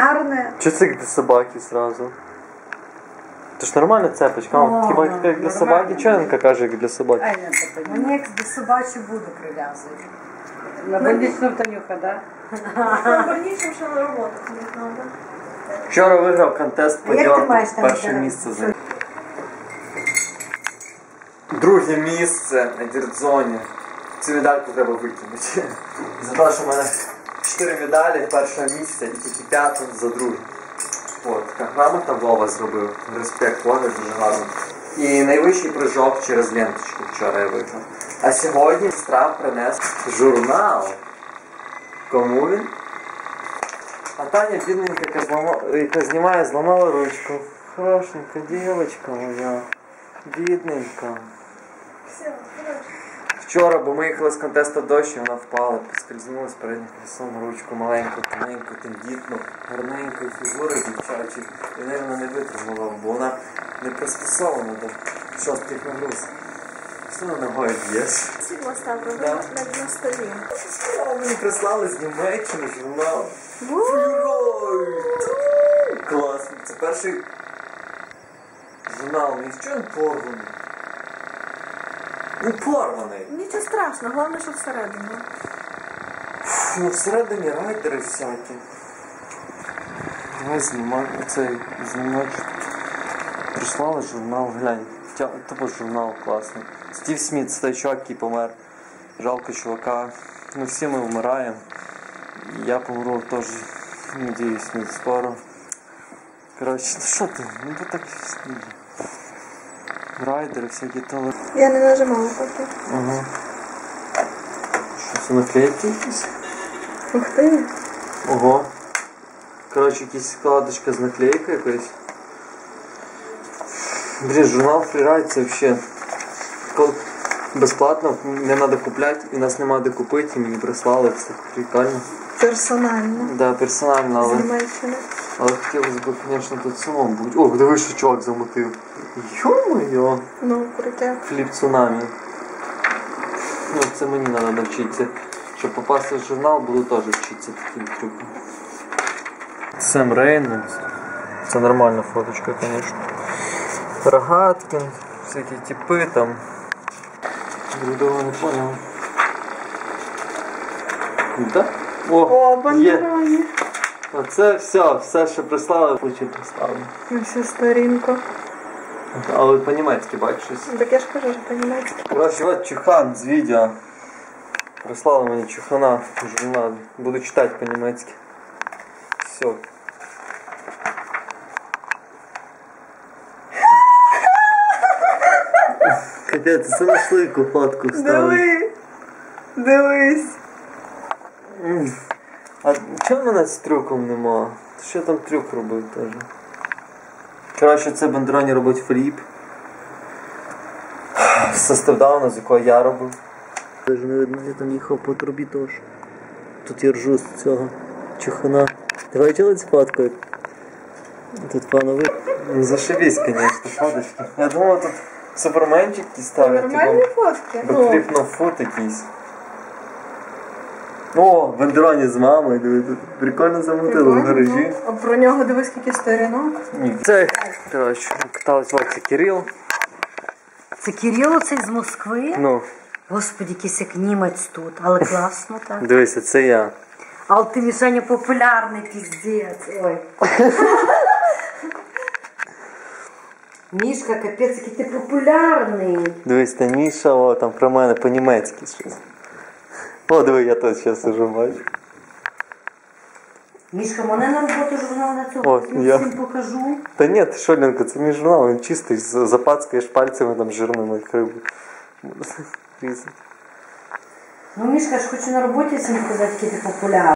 Гарне. Чи це як для собаки сразу? То ж нормальна цепочка, а О, хіба да, як для нормально. собаки? Ченка каже, як для собаки. Ай, не. Мені як до собачу буду прив'язувати. На больничном Танюха, да? Больничим ще на роботу не треба. Вчора виграв контест по А дьорту, перше місце за. Друге місце на дірдзоні. Цю медальку треба викинути. За те, що мене 4 медалі першого місця і тільки п'яту за друге. От, така грамота Вова зробив. Респект Вові дуже гарно. І найвищий прыжок через ленточку вчора я виграв. А сьогодні страв принес журнал. Кому він? А Таня бідненька, яка, злама... яка знімає, зламала ручку. Хорошенька дівчинка моя. Бідненька. Все, коротше. Вчора, бо ми їхали з контесту дощ, і вона впала, підскользнулась переднім колесом, ручку маленьку, тоненьку, тендітну, гарненької фігури дівчачої. І вона не витримала, бо вона не пристосована до шостких нагрузок. Що на ногою б'єш? Світло ставлю Да. на, на столі. Мені прислали з Німеччини журнал. Класно. Це перший журнал, що він порваний. Не порваний. Нічого страшного, головне, що всередині. Ну, всередині райдери всякі. Давай знімай оцей знімач. Прислали журнал, глянь. Тя- Тупо журнал класний. Стів Сміт, це той чувак, який помер. Жалко чувака. Ну всі ми вмираємо. Я помру теж, надіюсь, не скоро. Коротше, ну що ти? Ну бо так. Райдери, всякі то. Я не нажимала поки. Ага. Що це наклейки якісь? Ух ти. Ого. Коротше, якась вкладочка з наклейкою якоюсь. Блін, журнал Freeride це взагалі. Безплатно, не треба купляти, і нас нема де купити, і мені прислали, це прикольно. Персонально. Да, персонально, З але, Німеччини. але хотілося б, звісно, тут самому бути. О, диви, що чувак замотив. Йо-моє. Ну, круте. Фліп цунамі. Ну, це мені треба навчитися. Щоб попасти в журнал, буду теж вчитися таким трюкам. Сем Рейнольдс. Це нормальна фоточка, звісно. Рогаткін, всякі типи там. Другого не понял. Да? О, О, є. бандероні. Оце все, все, що прислали, ключі прислали. Ось сторінку. Але по-німецьки бачиш. Ну, Так я ж кажу, що по-німецьки. От Чухан з відео. Прислали мені Чухана журнал. Буду читати по-німецьки. Все. Капець, це на шлику фотку вставили. Диви. Дивись. А чого в мене з трюком нема? Що я там трюк робив теж? Коротше, це бандероні робить фліп. З степдауна, з якого я робив. Даже не видно, я там їхав по трубі теж. Тут я ржу з цього чухана. Давай чого фоткають? Тут панове. Ну зашибись, конечно, фоточки. Я думав, тут суперменчики ставлять. Нормальні фотки. Ну, Бекфліп на фут якийсь. О, бандероні з мамою, диви, тут прикольно замутили в гаражі. ну, А про нього дивись, скільки сторінок. Ні. Це, коротше, катались вот це Кирил. Це Кирило цей з Москви? Ну, Господи, якийсь як німець тут, але класно так. дивися, це я. Але ти Мішаня популярний піздець. Ой. Мішка, капець, який ти популярний. Дивись, та Міша, о, там про мене по-німецьки щось. О, диви, я тут зараз сижу, бачу. Мішка, мене на роботу журнал на цьому. О, візьму, я. всім покажу. Та ні, ти що, Ленка, це мій журнал, він чистий, з- запацкаєш пальцями там жирними рибу. Різати. Ну, Мішка, я ж хочу на роботі всім показати, який ти популярний.